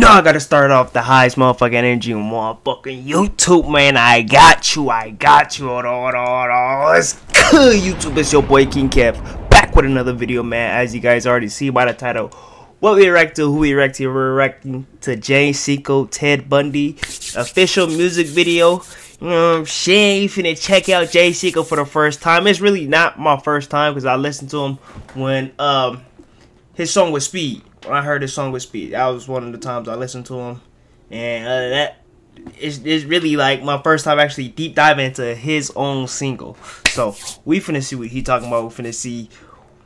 know I gotta start off the highest motherfucking energy on motherfucking YouTube, man. I got you, I got you. Hold on, hold on, hold on. It's good, YouTube. It's your boy King Kev back with another video, man. As you guys already see by the title, what we react to, who we react to, we're reacting to Jay Cinco, Ted Bundy official music video. Um, Shane, finna check out Jay Cinco for the first time. It's really not my first time because I listened to him when um his song was Speed when I heard his song with Speed. That was one of the times I listened to him, and uh, that is is really like my first time actually deep diving into his own single. So we finna see what he talking about. We finna see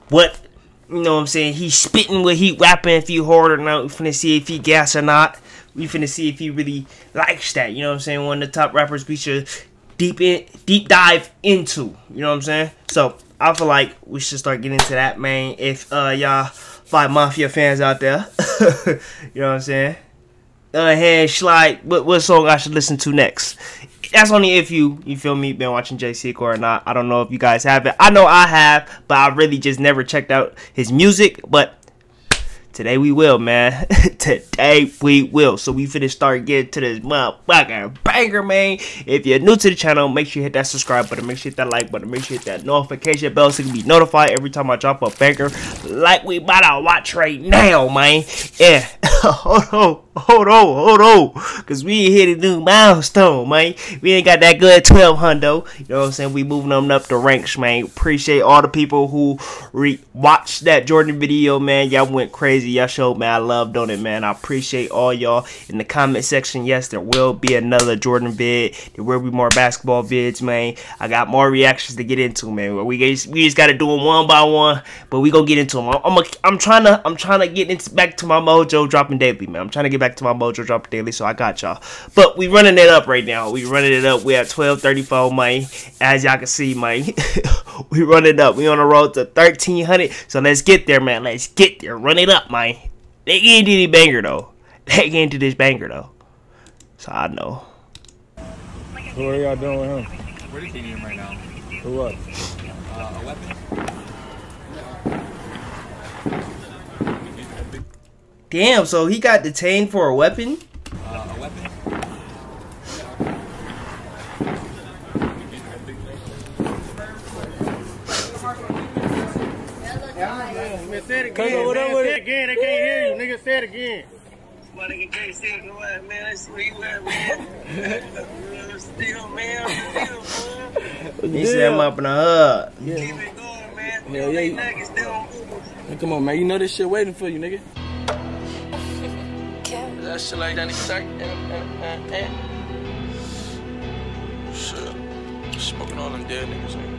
what you know. what I'm saying he's spitting what he rapping if he hard or not. We finna see if he gas or not. We finna see if he really likes that. You know what I'm saying? One of the top rappers we should deep in deep dive into. You know what I'm saying? So I feel like we should start getting into that, man. If uh y'all five mafia fans out there. you know what I'm saying? Uh, Go ahead, slide. What what song I should listen to next? That's only if you you feel me been watching Jay Cinco or not. I don't know if you guys have it. I know I have, but I really just never checked out his music. But Today we will, man. Today we will. So we finna start getting to this motherfucking banger, man. If you're new to the channel, make sure you hit that subscribe button. Make sure you hit that like button. Make sure you hit that notification bell so you can be notified every time I drop a banger. Like we about to watch right now, man. Yeah. hold on. Hold on, hold on. Cause we hit a new milestone, man. We ain't got that good 12 hundo. You know what I'm saying? We moving them up the ranks, man. Appreciate all the people who re watched that Jordan video, man. Y'all went crazy. Y'all showed me I loved on it, man. I appreciate all y'all in the comment section. Yes, there will be another Jordan vid. There will be more basketball vids, man. I got more reactions to get into, man. We just, we just gotta do them one by one, but we gonna get into them. I'm, I'm, a, I'm trying to I'm trying to get into back to my mojo dropping daily, man. I'm trying to get back to my Mojo dropping Daily, so I got y'all. But we running it up right now. We running it up. We at 1234, man. As y'all can see, man. we running it up. We on the road to 1300. So let's get there, man. Let's get there. Run it up, man. They get into this banger, though. They get into this banger, though. So I know. So what are y'all doing with him? We're detaining him right now. For what? Uh, a weapon? Damn, so he got detained for a weapon? Uh, a weapon? Nigga, say it again. What. Say it again. They can't hear you. Nigga, say it again. My nigga can't say it. Go ahead, man. Let's see where you at, man. Still, man. Still, man. He said I'm up in the hub. Keep it going, man. Hell yeah. Nuggets still on come on, man. You know this shit waiting for you, nigga. That shit like that, eh, nigga. Eh, eh, shit. Smoking all them dead niggas, nigga.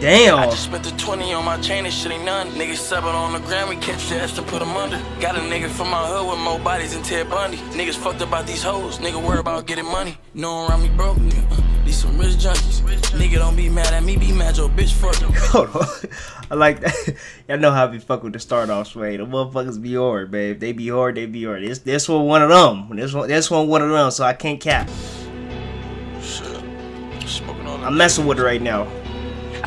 Damn. I just spent the 20 on my chain, this shit ain't none. Niggas seven on the ground, we catch the ass to put them under. Got a nigga from my hood with more bodies than Ted Bundy. Niggas fucked up about these hoes, nigga worry about getting money. No around me broke, nigga. Uh, these some rich junkies. Nigga don't be mad at me, be mad your bitch fuck you. Hold on. I like that. Y'all know how we fuck with the start off sway. The motherfuckers be hard, babe. They be hard, they be hard. This this one one of them. This one this one one of them, so I can't cap. Shit. Them I'm messing with it right now.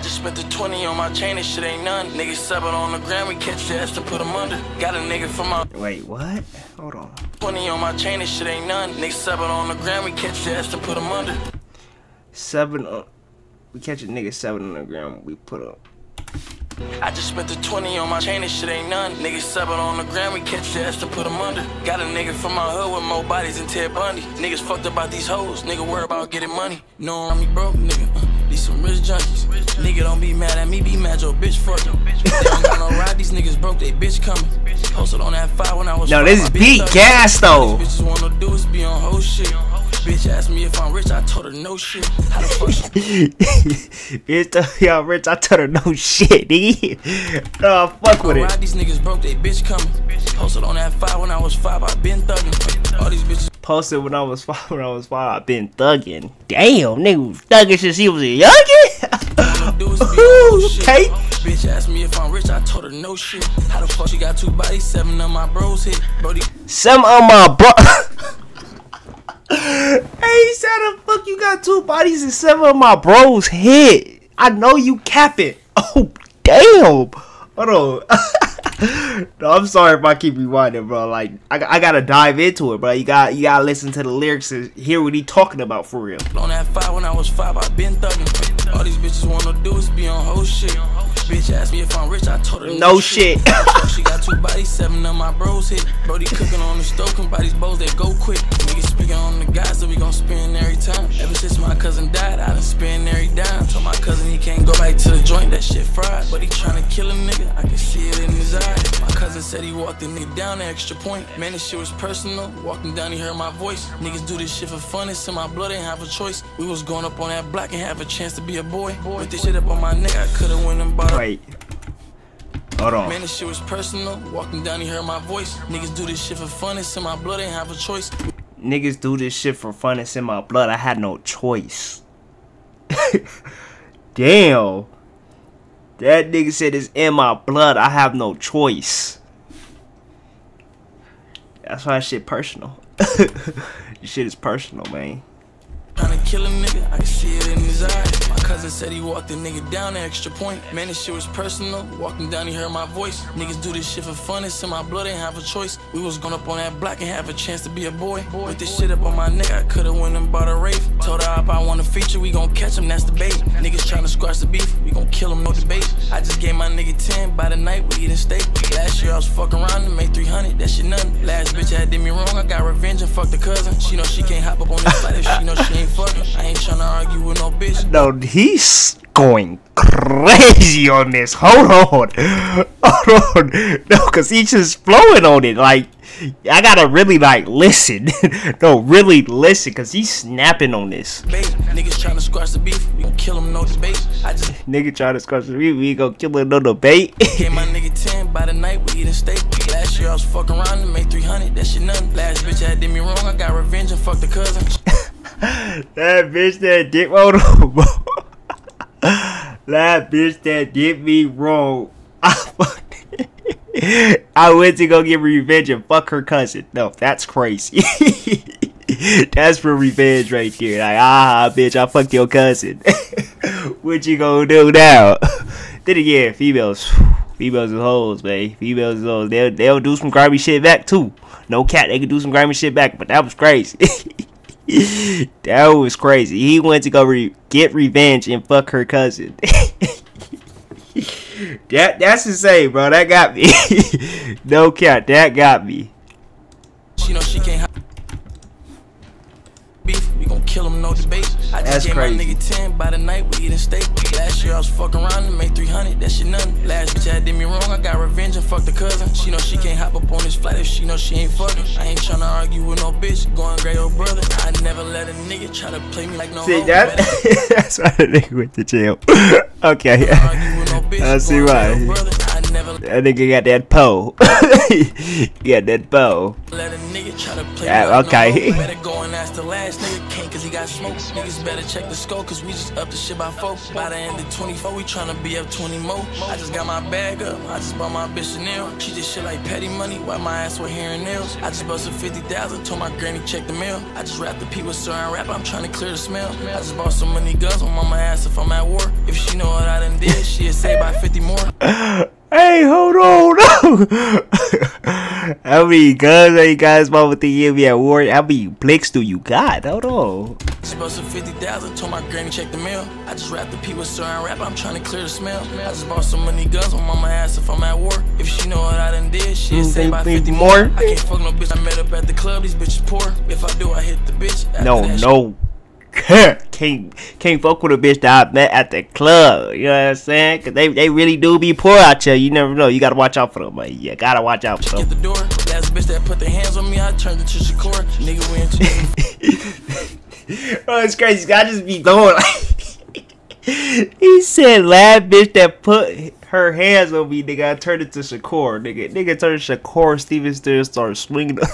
I just spent the 20 on my chain, this shit ain't none. Niggas seven on the ground, we catch the ass to put them under. Got a nigga from my Wait, what? Hold on. 20 on my chain, this shit ain't none. Niggas seven on the ground, we catch the ass to put them under. Seven on we catch a nigga seven on the ground, we put up. I just spent the 20 on my chain, this shit ain't none. Niggas seven on the ground, we catch the ass to put them under. Got a nigga from my hood with more bodies than Ted Bundy. Niggas fucked up about these hoes, nigga worry about getting money. No me broke, nigga. Uh, these some rich junkies. Nigga don't be mad at me, be mad your bitch fuck you. They don't got no ride, these niggas broke, they bitch coming. Posted on that fire when I was No, this beat gas though. Bitches wanna do is be on whole shit. Bitch asked me if I'm rich, I told her no shit. How the fuck she Bitch, tell y'all rich. I told her no shit, nigga. Oh, fuck with it. these niggas broke, they bitch coming. Posted on that fire when I was five, I been thugging. All these bitches Posted when I was five. When I was five, I been thugging. Damn, nigga was thugging since he was a youngin. wanna do is be on Ooh, whole shit. okay. Bitch asked me if I'm rich, I told her no shit. How the fuck she got two bodies? Seven of my bros hit. Brody, Some of my bro. hey, he said, "How the fuck you got two bodies and seven of my bros hit?" I know you capping. Oh, damn. Hold on. no, I'm sorry if I keep rewinding, bro. Like, I, I gotta dive into it, bro. You got you gotta listen to the lyrics and hear what he talking about for real. On that five when I was five, I been thugging. All these bitches wanna do is be on whole shit. Bitch asked me if I'm rich, I told her No shit. she got two bodies, seven of my bros hit. Brody cooking on the stove, come by these bowls that go quick. Niggas speaking on the guys that we gon' spend every time. Ever since my cousin died, I done spend every dime. Told my cousin he can't go back to the joint, that shit fried. But he tryna kill a nigga, I can see it in his eyes. My cousin said he walked the nigga down the extra point. Man, this shit was personal. Walking down, he heard my voice. Niggas do this shit for fun, it's in my blood, ain't have a choice. We was going up on that block and have a chance to be a boy. Put this shit up on my neck, I could've went and bought Wait. Hold on. Man, this shit was personal. Walking down, he heard my voice. Niggas do this shit for fun. It's in my blood, ain't have a choice. Niggas do this shit for fun. It's in my blood. I had no choice. Damn. That nigga said it's in my blood. I have no choice. That's why that shit personal. this shit is personal, man. Tryna kill a nigga, I can see it in his eyes. My cousin said he walked the nigga down the extra point. Man, this shit was personal. Walking down, he heard my voice. Niggas do this shit for fun, it's in my blood, ain't have a choice. We was going up on that block and have a chance to be a boy. With this shit up on my neck, I could've went and bought a Wraith. Told her if I want a feature, we gon' catch him, that's the bait. Niggas trying to squash the beef, we gon' kill him, no debate. I just gave my nigga 10 by the night, we eating steak. Last year I was fucking around and made 300, that shit nothing. Last bitch had did me wrong, I got revenge and fucked the cousin. She know she can't hop up on this flight if she know she ain't fucking. I ain't argue with no bitch. No, he's going crazy on this. Hold on. Hold on. No, because he's just flowing on it. Like, I gotta really, like, listen. no, really listen, because he's snapping on this. Bait. Niggas to squash the beef, we gon' kill him, no debate. I just Nigga trying to squash the beef, we gonna kill him, no debate. gave my nigga 10 by the night, we eating steak. Last year I was fucking around and made 300, that shit nothing. Last bitch had did me wrong, I got revenge and fucked the cousin. that bitch that on, bro. that bitch that did me wrong. I fucked I went to go get revenge and fuck her cousin. No, that's crazy. that's for revenge right there. Like, ah, bitch, I fucked your cousin. what you gonna do now? then again, females, females is hoes, man. Females is hoes. They'll, they'll do some grimy shit back too. No cat, they can do some grimy shit back, but that was crazy. that was crazy. He went to go re- get revenge and fuck her cousin. That that's insane, bro. That got me. no cat, that got me. She know she can't beef, we gon' kill him, no debate. I just That's gave crazy. my nigga 10 by the night, we eating steak. Last year I was fucking around and made 300, that shit nothing. Last bitch had did me wrong, I got revenge and fucked the cousin. She know she can't hop up on this flight if she know she ain't fucking. I ain't tryna argue with no bitch, going great old brother. I never let a nigga try to play me like no See that? That's why the nigga went to jail. okay. Argue with no bitch, I see why. I That nigga got that pole. got that pole. Let a nigga try to play Yeah, okay. no. Better go and ask the last nigga can't cause he got smoke. Niggas better check the scope cause we just up the shit by four. By the end of 24, we tryna be up 20 more. I just got my bag up, I just bought my bitch Chanel. She just shit like petty money, wipe my ass with hair and nails. I just busted 50,000, told my granny check the mail. I just wrapped the P with saran wrap, I'm tryna clear the smell. I just bought so many guns on mama ass if I'm at war. If she know what I done did, she'll say by 50 more. Hey, hold on. How many guns are you guys mama think you be at war? How many blicks do you got? Hold on. Just busted 50,000, told my granny check the mail. I just wrapped the P with saran wrap, I'm tryna clear the smell. I just bought so many guns on mama ass if I'm at war. If she know what I done did, she'll say by 50 more. I can't fuck no bitch, I met up at the club, these bitches poor. If I do, I hit the bitch. After No, no. Can't can't fuck with a bitch that I met at the club. You know what I'm saying? Cause they, they really do be poor out here. You never know. You gotta watch out for them, man. You gotta watch out for Get them. the door. Last bitch that put their hands on me, I turned into Shakur. Nigga, we Bro, it's crazy. I just be going he said, "Lad bitch that put her hands on me, nigga, I turned into Shakur, nigga. Nigga turned Shakur. Steven still started swinging.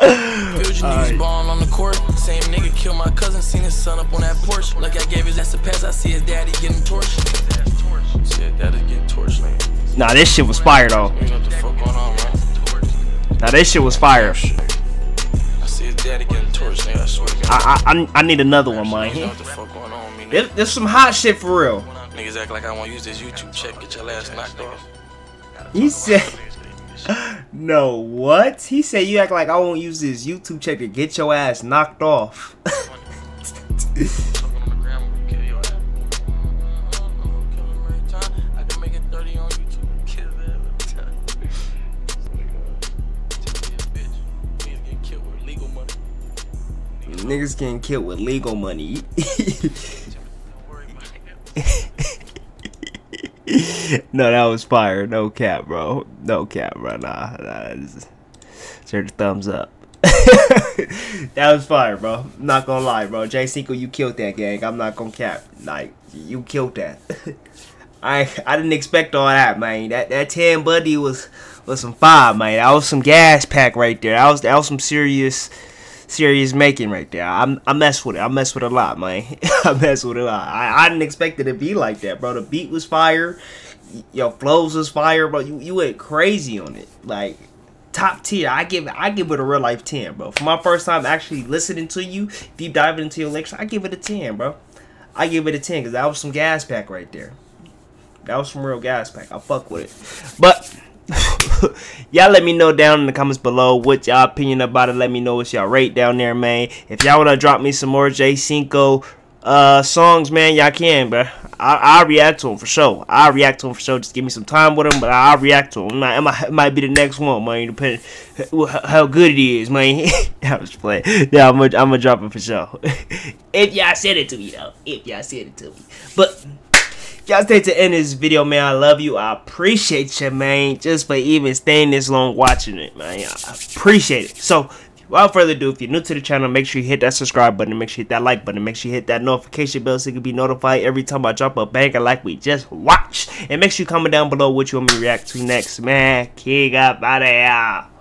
Fusion niggas ballin' on the court. Same nigga killed my cousin, seen his son up on that porch. Like I gave his ass a pass, I see his daddy getting torched. Shit, daddy getting torched, nigga. nah, this shit was fire though. You know what the fuck going on, man? Nah, this shit was fire. I see his daddy getting torched, nigga. I swear. I I I, I need another one, You know man. what the fuck going on. This, this some hot shit for real. Niggas act like I wanna use this YouTube check, get your ass knocked off. He said, no, what? He said you act like I won't use this YouTube check to get your ass knocked off. Niggas getting killed with legal money. no, that was fire. No cap, bro. No cap, bro. Nah, nah. Sure, the thumbs up. that was fire, bro. not gonna lie, bro. J Cinco, you killed that gang. I'm not gonna cap. Like, you killed that. I I didn't expect all that, man. That that Ted Bundy was was some fire, man. That was some gas pack right there. That was that was some serious serious making right there. I'm I mess with it. I mess with it a lot, man. I mess with it a lot. I, I didn't expect it to be like that, bro. The beat was fire. Your flows was fire, bro. You you went crazy on it. Like top tier. I give it I give it a real life 10, bro. For my first time actually listening to you, deep diving into your lecture, I give it a 10, bro. I give it a 10 because that was some gas pack right there. That was some real gas pack. I fuck with it. But y'all let me know down in the comments below what y'all opinion about it. Let me know what y'all rate down there, man. If y'all want to drop me some more J Cinco uh, songs, man, y'all can, bro. I, will react to them for sure. I'll react to them for sure. Just give me some time with them, but I'll react to them. It might, it might, be the next one, man, depending how good it is, man. I was playing. Yeah, I'm going I'm drop it for sure. if y'all said it to me, though. If y'all said it to me. But y'all stay to end this video, man. I love you. I appreciate you, man, just for even staying this long watching it, man. I appreciate it. So, without further ado, if you're new to the channel, make sure you hit that subscribe button, make sure you hit that like button, make sure you hit that notification bell so you can be notified every time I drop a banger like we just watched. And make sure you comment down below what you want me to react to next, man. King up out of here.